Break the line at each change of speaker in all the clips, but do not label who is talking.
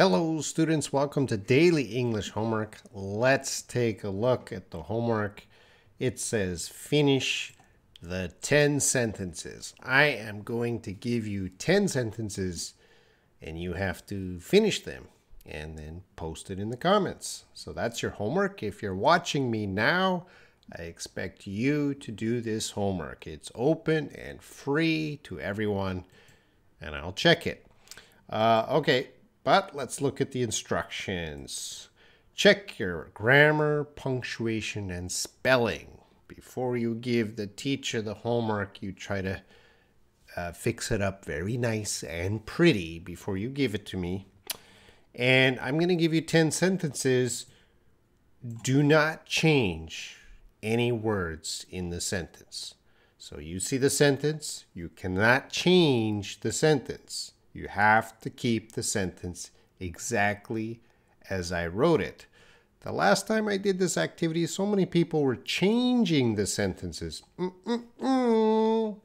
Hello students, welcome to Daily English Homework. Let's take a look at the homework. It says finish the 10 sentences. I am going to give you 10 sentences and you have to finish them and then post it in the comments. So that's your homework. If you're watching me now, I expect you to do this homework. It's open and free to everyone and I'll check it. Uh, okay, but let's look at the instructions. Check your grammar, punctuation, and spelling. Before you give the teacher the homework, you try to uh, fix it up very nice and pretty before you give it to me. And I'm going to give you 10 sentences. Do not change any words in the sentence. So you see the sentence, you cannot change the sentence. You have to keep the sentence exactly as I wrote it. The last time I did this activity, so many people were changing the sentences. Mm -mm -mm.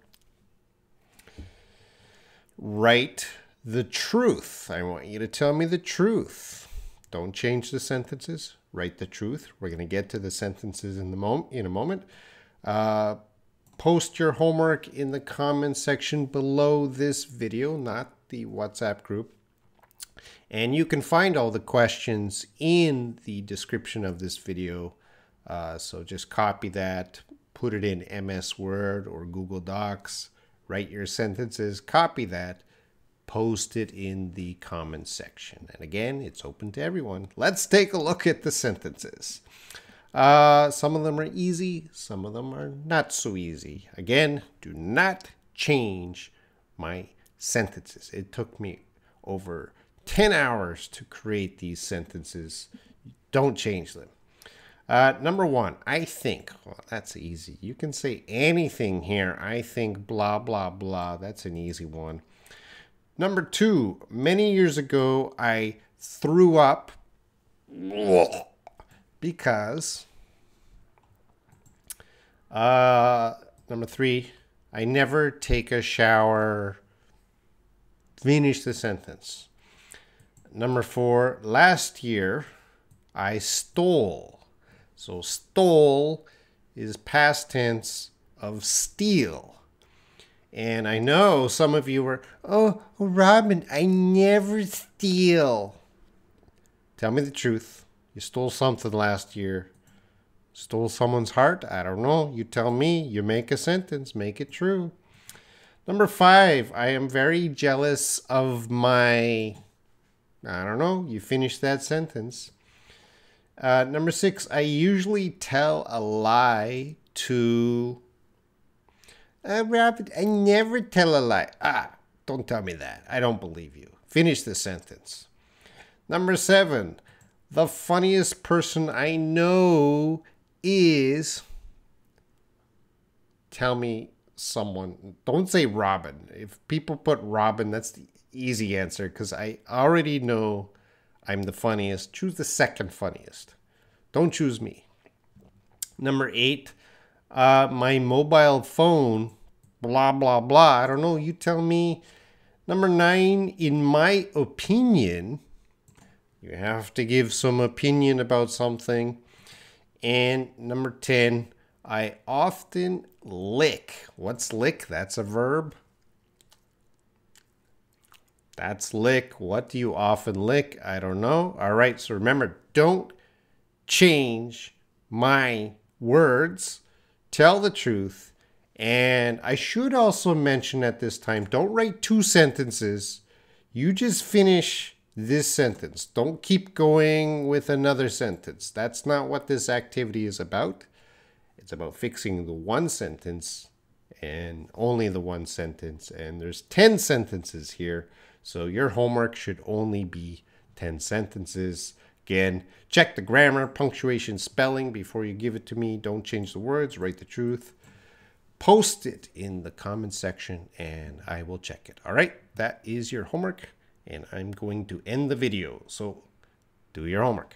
Write the truth. I want you to tell me the truth. Don't change the sentences. Write the truth. We're going to get to the sentences in the moment in a moment. Uh, post your homework in the comment section below this video, not the WhatsApp group. And you can find all the questions in the description of this video. Uh, so just copy that, put it in MS Word or Google Docs, write your sentences, copy that, post it in the comments section. And again, it's open to everyone. Let's take a look at the sentences. Uh, some of them are easy, some of them are not so easy. Again, do not change my sentences. It took me over 10 hours to create these sentences. Don't change them. Uh, number one, I think. Well, that's easy. You can say anything here. I think blah, blah, blah. That's an easy one. Number two, many years ago, I threw up because. Uh, number three, I never take a shower Finish the sentence. Number four, last year I stole. So stole is past tense of steal. And I know some of you were, oh, Robin, I never steal. Tell me the truth. You stole something last year. Stole someone's heart? I don't know. You tell me. You make a sentence. Make it true. Number five, I am very jealous of my. I don't know, you finish that sentence. Uh, number six, I usually tell a lie to. Uh, Robin, I never tell a lie. Ah, don't tell me that. I don't believe you. Finish the sentence. Number seven, the funniest person I know is. Tell me someone. Don't say Robin. If people put Robin, that's the easy answer because I already know I'm the funniest. Choose the second funniest. Don't choose me. Number eight, uh, my mobile phone, blah, blah, blah. I don't know. You tell me. Number nine, in my opinion, you have to give some opinion about something. And number 10, I often lick. What's lick? That's a verb. That's lick. What do you often lick? I don't know. All right, so remember, don't change my words. Tell the truth. And I should also mention at this time, don't write two sentences. You just finish this sentence. Don't keep going with another sentence. That's not what this activity is about. It's about fixing the one sentence and only the one sentence. And there's 10 sentences here. So your homework should only be 10 sentences. Again, check the grammar, punctuation, spelling before you give it to me. Don't change the words, write the truth. Post it in the comment section and I will check it. All right, that is your homework and I'm going to end the video. So do your homework.